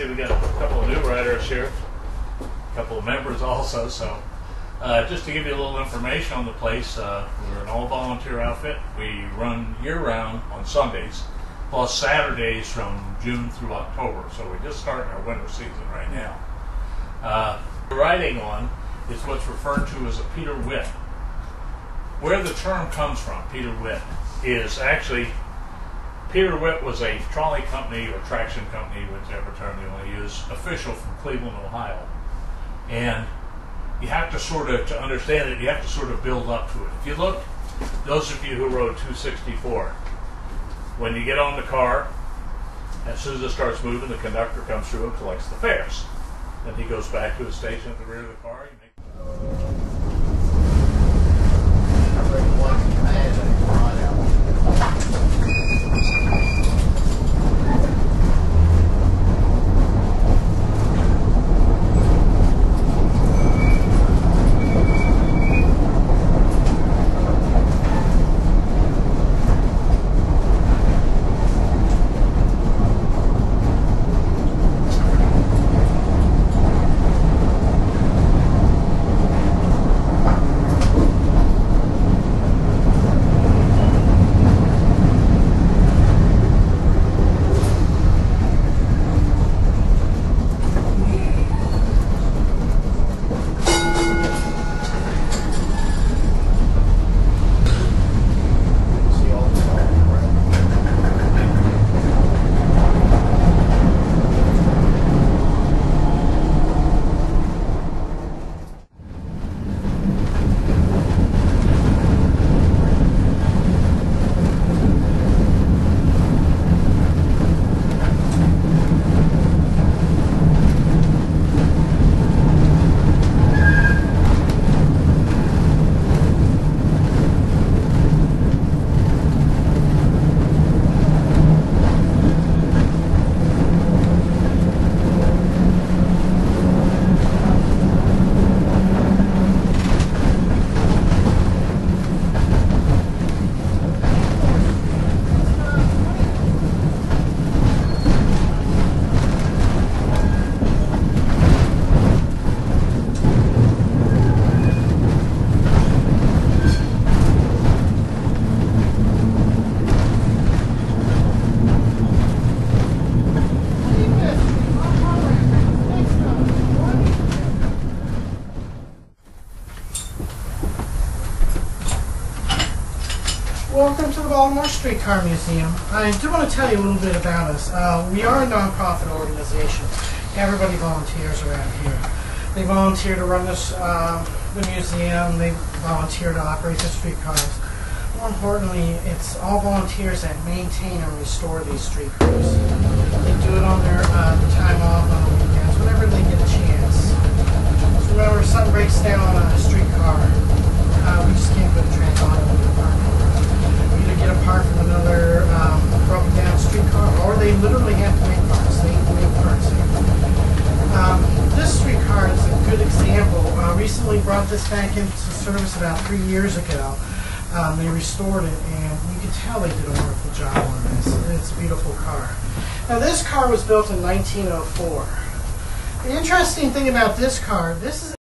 see we got a couple of new riders here, a couple of members also. So, uh, just to give you a little information on the place, uh, we're an all-volunteer outfit. We run year-round on Sundays, plus Saturdays from June through October. So we're just starting our winter season right now. Uh, riding on is what's referred to as a Peter Witt. Where the term comes from, Peter Witt, is actually Peter Witt was a trolley company or traction company, whichever term you want to use, official from Cleveland, Ohio. And you have to sort of, to understand it, you have to sort of build up to it. If you look, those of you who rode 264, when you get on the car, as soon as it starts moving, the conductor comes through and collects the fares. Then he goes back to his station at the rear of the car. Welcome to the Baltimore Streetcar Museum. I do want to tell you a little bit about us. Uh, we are a nonprofit organization. Everybody volunteers around here. They volunteer to run this, uh, the museum. They volunteer to operate the streetcars. More importantly, it's all volunteers that maintain and restore these streetcars. They do it on their uh, time off on the weekends, whenever they get a chance. Remember, if something breaks down on a streetcar, uh, we just can't put a trans on it. We either get a part from another um, broken down streetcar, or they literally have to make parts. They make parts here. Um, this streetcar is a good example. Uh, recently brought this back into service about three years ago. Um, they restored it, and you can tell they did a wonderful job on this. It's a beautiful car. Now, this car was built in 1904. The interesting thing about this car, this is